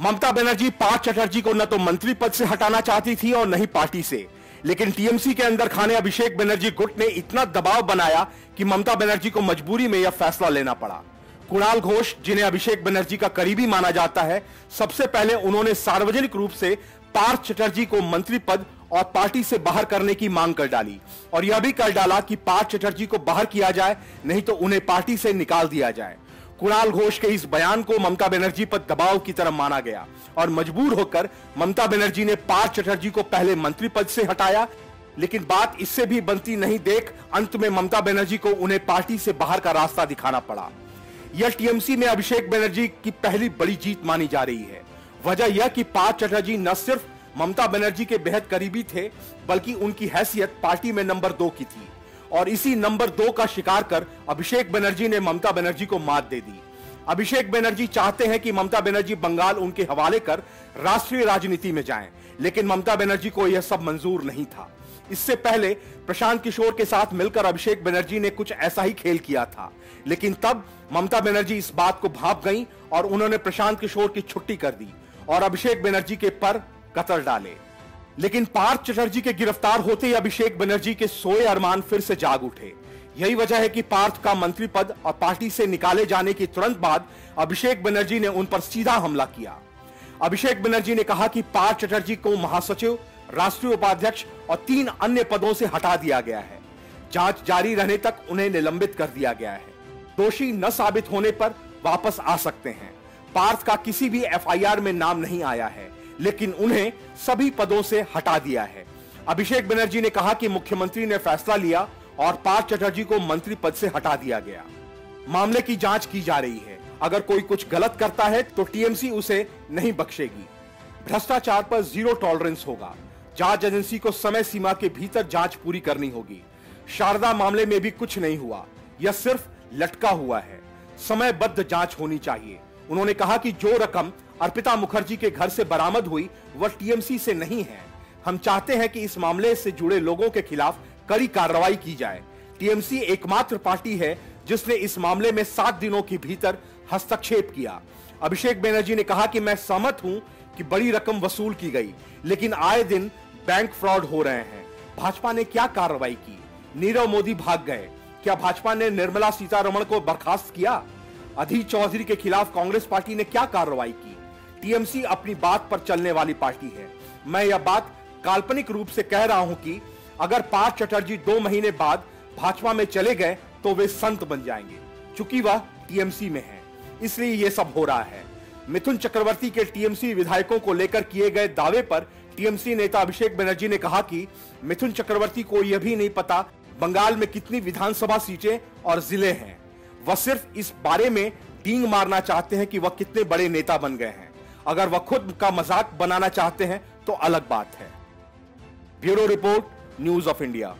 ममता बनर्जी पार्थ चटर्जी को न तो मंत्री पद से हटाना चाहती थी और न ही पार्टी से। लेकिन टीएमसी के अंदर खाने अभिषेक बनर्जी गुट ने इतना दबाव बनाया कि ममता बनर्जी को मजबूरी में यह फैसला लेना पड़ा। कुणाल घोष, जिन्हें अभिषेक बनर्जी का करीबी माना जाता है, सबसे पहले उन्होंने सार्वजनिक रूप से पार्थ चटर्जी को मंत्री पद और पार्टी से बाहर करने की मांग कर डाली। और यह भी कर डाला कि पार्थ चटर्जी को बाहर किया जाए, नहीं तो उन्हें पार्टी से निकाल दिया जाए। कुणाल घोष के इस बयान को ममता बनर्जी पर दबाव की तरह माना गया और मजबूर होकर ममता बनर्जी ने पार्थ चटर्जी को पहले मंत्री पद से हटाया। लेकिन बात इससे भी बनती नहीं देख, अंत में ममता बनर्जी को उन्हें पार्टी से बाहर का रास्ता दिखाना पड़ा। यह टीएमसी में अभिषेक बनर्जी की पहली बड़ी जीत मानी जा रही है। वजह यह कि पार्थ चटर्जी न सिर्फ़ ममता बनर्जी के बेहद करीबी थे, बल्कि उनकी हैसियत पार्टी में नंबर दो की थी। और इसी नंबर दो का शिकार कर अभिषेक बनर्जी ने ममता बनर्जी को मात दे दी। अभिषेक बनर्जी चाहते हैं कि ममता बनर्जी बंगाल उनके हवाले कर राष्ट्रीय राजनीति में जाएँ, लेकिन ममता बनर्जी को यह सब मंजूर नहीं था। इससे पहले प्रशांत किशोर के साथ मिलकर अभिषेक बनर्जी ने कुछ ऐसा ही खेल किया था लेकिन तब ममता बनर्जी इस बात को भाप गई और उन्होंने प्रशांत किशोर की छुट्टी कर दी और अभिषेक बनर्जी के पर कतर डाले। लेकिन पार्थ चटर्जी के गिरफ़्तार होते ही अभिषेक बनर्जी के सोए अरमान फिर से जाग उठे। यही वजह है कि पार्थ का मंत्री पद और पार्टी से निकाले जाने के तुरंत बाद अभिषेक बनर्जी ने उन पर सीधा हमला किया। अभिषेक बनर्जी ने कहा कि पार्थ चटर्जी को महासचिव, राष्ट्रीय उपाध्यक्ष और तीन अन्य पदों से हटा दिया गया है। जाँच जारी रहने तक उन्हें निलंबित कर दिया गया है। दोषी न साबित होने पर वापस आ सकते हैं। पार्थ का किसी भी एफआईआर में नाम नहीं आया है। लेकिन उन्हें सभी पदों से हटा दिया है। अभिषेक बनर्जी ने कहा कि मुख्यमंत्री ने फैसला लिया और पार्थ चटर्जी को मंत्री पद से हटा दिया गया। मामले की जाँच की जा रही है। अगर कोई कुछ गलत करता है तो टीएमसी उसे नहीं बख्शेगी। भ्रष्टाचार पर ज़ीरो टॉलरेंस होगा। जाँच एजेंसी को समय सीमा के भीतर जाँच पूरी करनी होगी। शारदा मामले में भी कुछ नहीं हुआ। यह सिर्फ़ लटका हुआ है। समयबद्ध जाँच होनी चाहिए। उन्होंने कहा कि जो रकम अर्पिता मुखर्जी के घर से बरामद हुई, वह टीएमसी से नहीं है। हम चाहते हैं कि इस मामले से जुड़े लोगों के खिलाफ कड़ी कार्रवाई की जाए। टीएमसी एकमात्र पार्टी है, जिसने इस मामले में सात दिनों के भीतर हस्तक्षेप किया। अभिषेक बनर्जी ने कहा कि मैं सहमत हूँ कि बड़ी रकम वसूल की गई, लेकिन आए दिन बैंक फ्रॉड हो रहे हैं। भाजपा ने क्या कार्रवाई की? नीरव मोदी भाग गए। क्या भाजपा ने निर्मला सीतारमण को बर्खास्त किया? अधीर चौधरी के खिलाफ कांग्रेस पार्टी ने क्या कार्रवाई की? टीएमसी अपनी बात पर चलने वाली पार्टी है। मैं यह बात काल्पनिक रूप से कह रहा हूँ कि अगर पार्थ चटर्जी दो महीने बाद भाजपा में चले गए तो वे संत बन जाएँगे। चूँकि वह टीएमसी में है। इसलिए यह सब हो रहा है। मिथुन चक्रवर्ती के टीएमसी विधायकों को लेकर किए गए दावे पर टीएमसी नेता अभिषेक बनर्जी ने कहा कि मिथुन चक्रवर्ती को यह भी नहीं पता बंगाल में कितनी विधानसभा सीटें और ज़िले हैं। वह सिर्फ़ इस बारे में डींग मारना चाहते हैं कि वह कितने बड़े नेता बन गए हैं। अगर वह खुद का मज़ाक बनाना चाहते हैं तो अलग बात है। Bureau report, news of India.